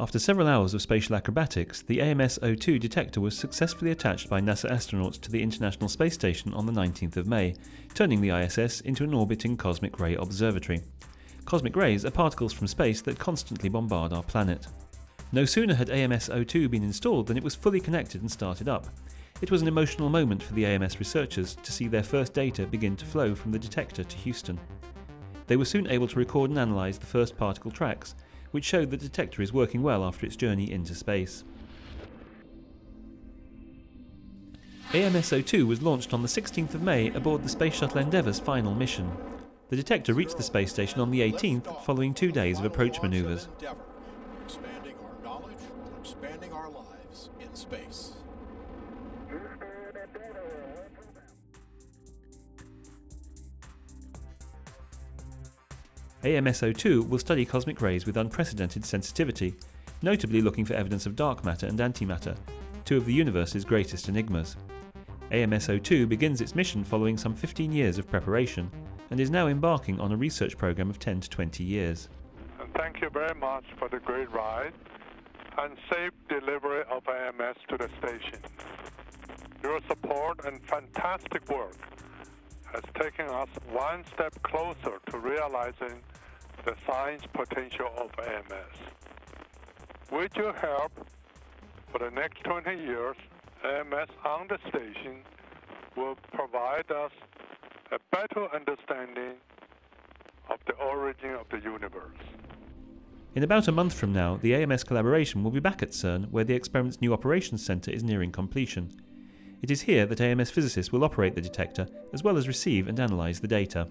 After several hours of spatial acrobatics, the AMS-02 detector was successfully attached by NASA astronauts to the International Space Station on the 19th of May, turning the ISS into an orbiting cosmic ray observatory. Cosmic rays are particles from space that constantly bombard our planet. No sooner had AMS-02 been installed than it was fully connected and started up. It was an emotional moment for the AMS researchers to see their first data begin to flow from the detector to Houston. They were soon able to record and analyse the first particle tracks, which showed the detector is working well after its journey into space. AMS-02 was launched on the 16th of May aboard the Space Shuttle Endeavour's final mission. The detector reached the space station on the 18th following two days of approach manoeuvres. Expanding our knowledge, expanding our lives in space. AMS-02 will study cosmic rays with unprecedented sensitivity, notably looking for evidence of dark matter and antimatter, two of the universe's greatest enigmas. AMS-02 begins its mission following some 15 years of preparation, and is now embarking on a research program of 10 to 20 years. Thank you very much for the great ride and safe delivery of AMS to the station. Your support and fantastic work has taken us one step closer to realizing the science potential of AMS. With your help, for the next 20 years, AMS on the station will provide us a better understanding of the origin of the universe. In about a month from now, the AMS collaboration will be back at CERN, where the experiment's new operations centre is nearing completion. It is here that AMS physicists will operate the detector, as well as receive and analyse the data.